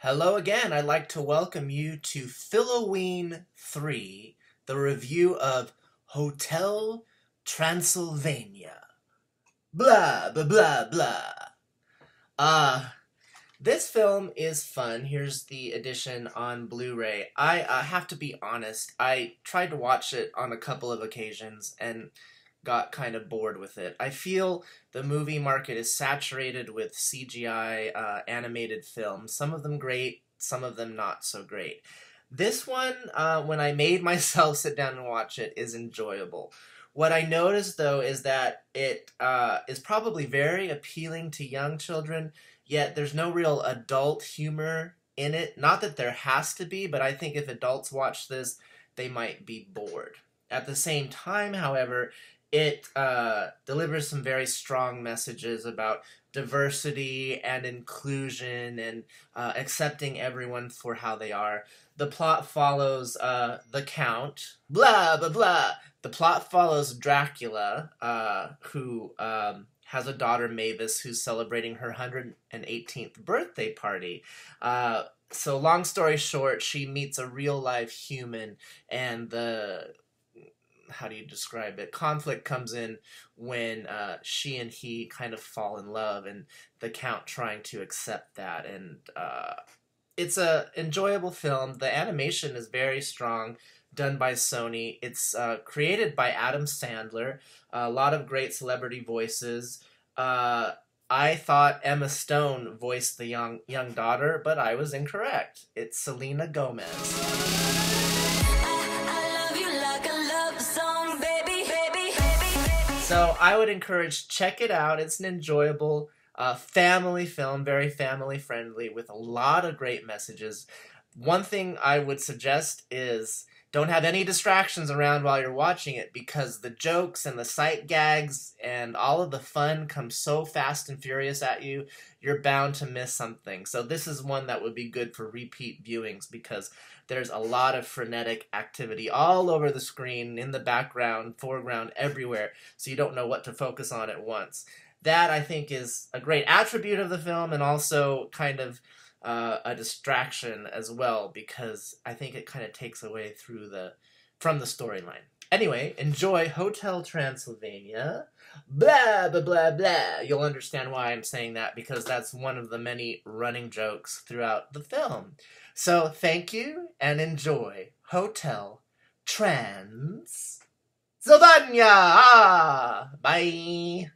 Hello again. I'd like to welcome you to Philoween 3, the review of Hotel Transylvania. Blah, blah, blah, blah. Uh, this film is fun. Here's the edition on Blu-ray. I uh, have to be honest, I tried to watch it on a couple of occasions and got kind of bored with it. I feel the movie market is saturated with CGI uh, animated films. Some of them great, some of them not so great. This one, uh, when I made myself sit down and watch it, is enjoyable. What I noticed though is that it uh, is probably very appealing to young children, yet there's no real adult humor in it. Not that there has to be, but I think if adults watch this, they might be bored. At the same time, however, it uh, delivers some very strong messages about diversity and inclusion and uh, accepting everyone for how they are. The plot follows uh, the Count, blah, blah, blah. The plot follows Dracula, uh, who um, has a daughter, Mavis, who's celebrating her 118th birthday party. Uh, so, long story short, she meets a real life human, and the how do you describe it? Conflict comes in when uh, she and he kind of fall in love, and the count trying to accept that. And uh, it's a enjoyable film. The animation is very strong, done by Sony. It's uh, created by Adam Sandler. A lot of great celebrity voices. Uh, I thought Emma Stone voiced the young young daughter, but I was incorrect. It's Selena Gomez. So I would encourage check it out. It's an enjoyable uh, family film, very family friendly, with a lot of great messages. One thing I would suggest is don't have any distractions around while you're watching it because the jokes and the sight gags and all of the fun come so fast and furious at you, you're bound to miss something. So this is one that would be good for repeat viewings because there's a lot of frenetic activity all over the screen, in the background, foreground, everywhere, so you don't know what to focus on at once. That, I think, is a great attribute of the film and also kind of uh, a distraction as well because I think it kind of takes away through the from the storyline. Anyway, enjoy Hotel Transylvania. Blah, blah, blah, blah. You'll understand why I'm saying that because that's one of the many running jokes throughout the film. So thank you and enjoy Hotel Transylvania. Ah, bye.